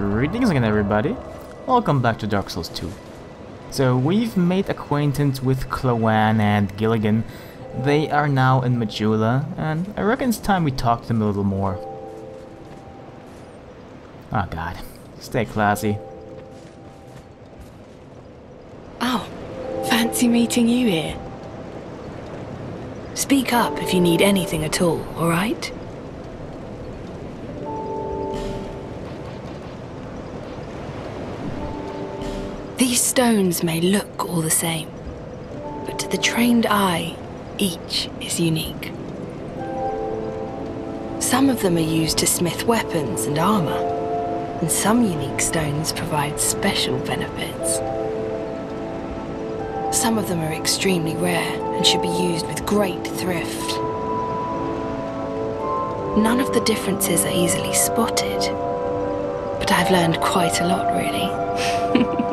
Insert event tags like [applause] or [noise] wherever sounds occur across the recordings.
Greetings again everybody, welcome back to Dark Souls 2. So we've made acquaintance with Chloanne and Gilligan. They are now in Majula, and I reckon it's time we talk to them a little more. Oh god, stay classy. Oh, fancy meeting you here. Speak up if you need anything at all, alright? Stones may look all the same, but to the trained eye, each is unique. Some of them are used to smith weapons and armor, and some unique stones provide special benefits. Some of them are extremely rare and should be used with great thrift. None of the differences are easily spotted, but I've learned quite a lot, really. [laughs]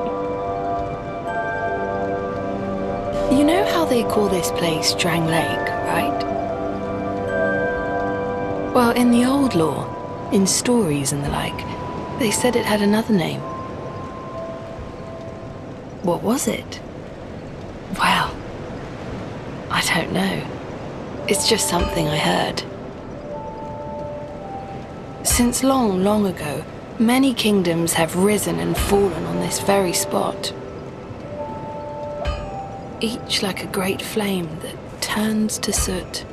know how they call this place Drangleic, right? Well, in the old lore, in stories and the like, they said it had another name. What was it? Well, I don't know. It's just something I heard. Since long, long ago, many kingdoms have risen and fallen on this very spot each like a great flame that turns to soot.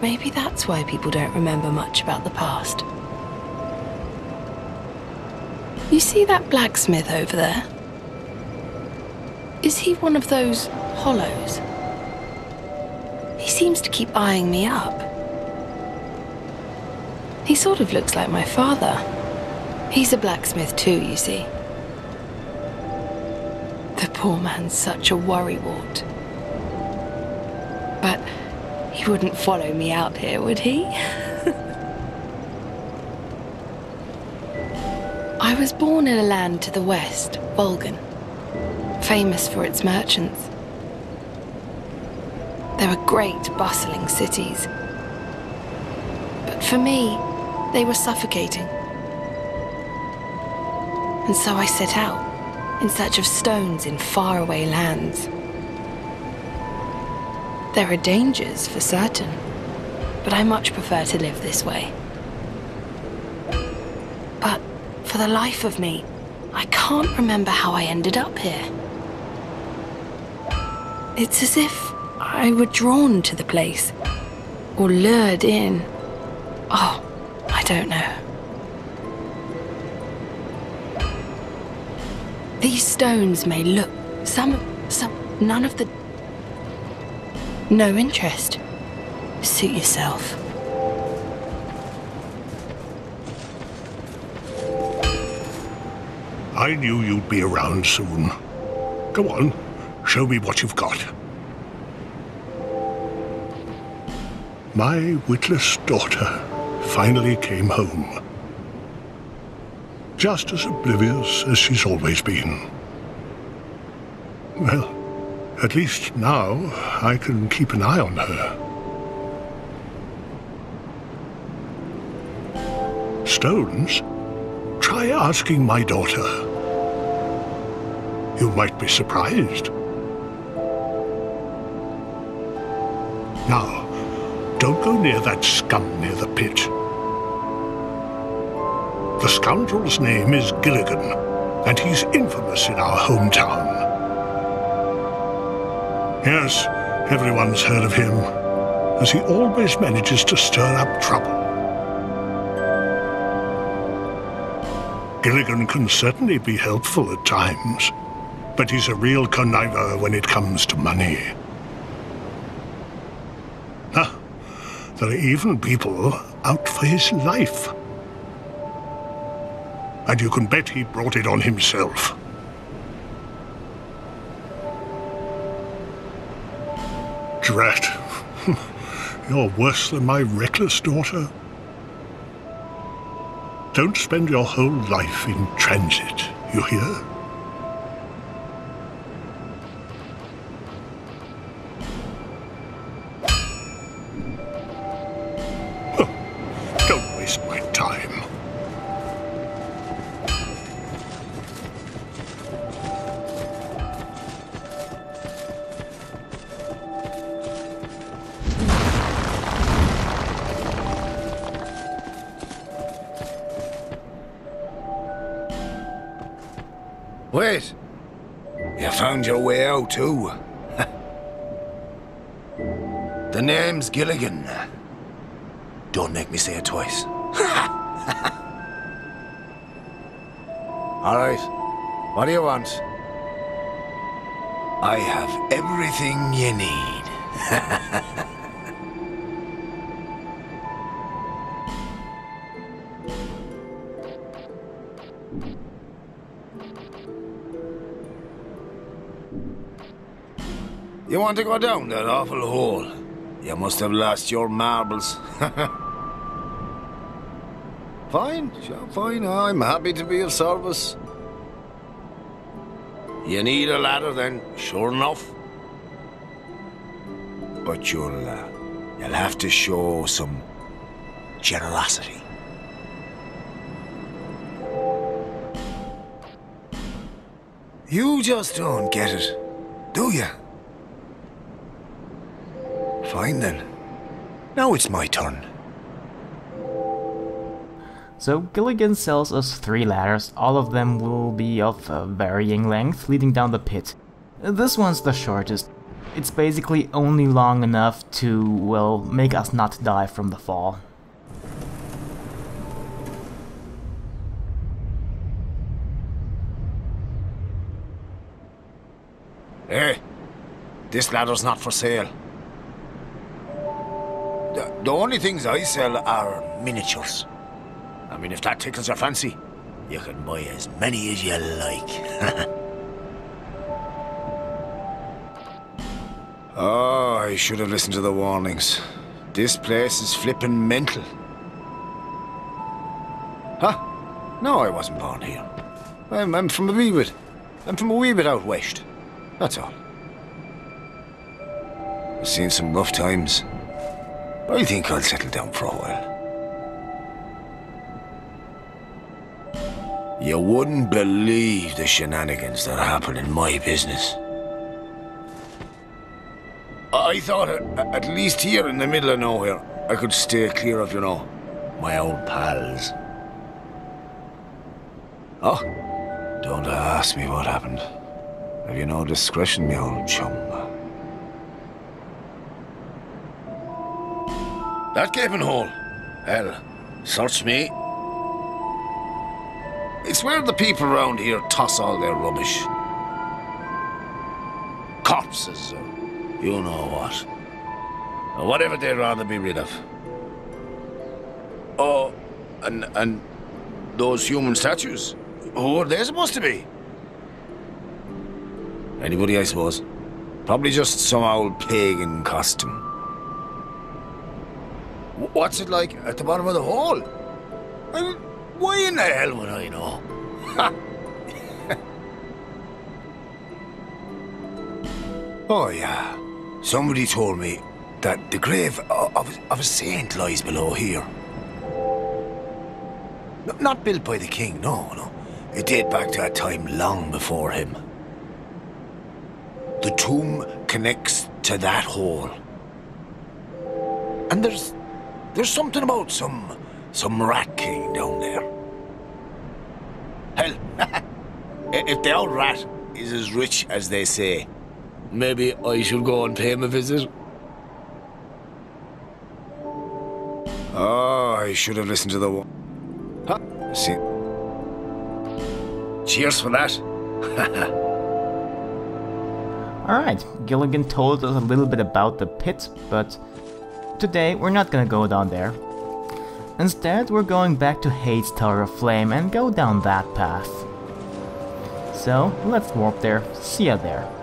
Maybe that's why people don't remember much about the past. You see that blacksmith over there? Is he one of those hollows? He seems to keep eyeing me up. He sort of looks like my father. He's a blacksmith too, you see. The poor man's such a worrywart. But he wouldn't follow me out here, would he? [laughs] I was born in a land to the west, Volgen, famous for its merchants. There were great, bustling cities. But for me, they were suffocating. And so I set out in search of stones in faraway lands. There are dangers for certain, but I much prefer to live this way. But for the life of me, I can't remember how I ended up here. It's as if I were drawn to the place, or lured in. Oh, I don't know. These stones may look... Some... some... none of the... No interest. Suit yourself. I knew you'd be around soon. Go on, show me what you've got. My witless daughter finally came home just as oblivious as she's always been. Well, at least now I can keep an eye on her. Stones? Try asking my daughter. You might be surprised. Now, don't go near that scum near the pit. The scoundrel's name is Gilligan, and he's infamous in our hometown. Yes, everyone's heard of him, as he always manages to stir up trouble. Gilligan can certainly be helpful at times, but he's a real conniver when it comes to money. Ah, there are even people out for his life and you can bet he brought it on himself. Drat. [laughs] You're worse than my reckless daughter. Don't spend your whole life in transit, you hear? Wait. You found your way out too. [laughs] the name's Gilligan. Don't make me say it twice. [laughs] All right. What do you want? I have everything you need. [laughs] you want to go down that awful hole? You must have lost your marbles. [laughs] fine, sure, fine. I'm happy to be of service. You need a ladder then, sure enough. But you'll, uh, you'll have to show some generosity. You just don't get it, do you? Fine then. Now it's my turn. So Gilligan sells us three ladders, all of them will be of uh, varying length, leading down the pit. This one's the shortest. It's basically only long enough to, well, make us not die from the fall. Hey, this ladder's not for sale. The, only things I sell are miniatures. I mean, if that tickles your fancy, you can buy as many as you like. [laughs] oh, I should have listened to the warnings. This place is flippin' mental. Huh? No, I wasn't born here. I'm, I'm from a wee bit. I'm from a wee bit out west. That's all. I've seen some rough times. I think I'll settle down for a while. You wouldn't believe the shenanigans that happen in my business. I thought at least here in the middle of nowhere, I could stay clear of, you know, my old pals. Oh, don't ask me what happened. Have you no discretion, me old chum? That gaping hole. Hell, search me. It's where the people around here toss all their rubbish. Corpses, or you know what. Or whatever they'd rather be rid of. Oh, and, and those human statues. Who are they supposed to be? Anybody, I suppose. Probably just some old pagan costume. What's it like at the bottom of the hole? I mean, why in the hell would I know? [laughs] oh, yeah. Somebody told me that the grave of, of a saint lies below here. No, not built by the king, no, no. It date back to a time long before him. The tomb connects to that hole. And there's... there's something about some... some rat king down there. Hell, [laughs] if the old rat is as rich as they say, maybe I should go and pay him a visit. Oh, I should have listened to the one. Huh? See. Cheers for that. [laughs] Alright, Gilligan told us a little bit about the pit, but today we're not gonna go down there. Instead, we're going back to Heide's Tower of Flame and go down that path. So, let's warp there. See ya there.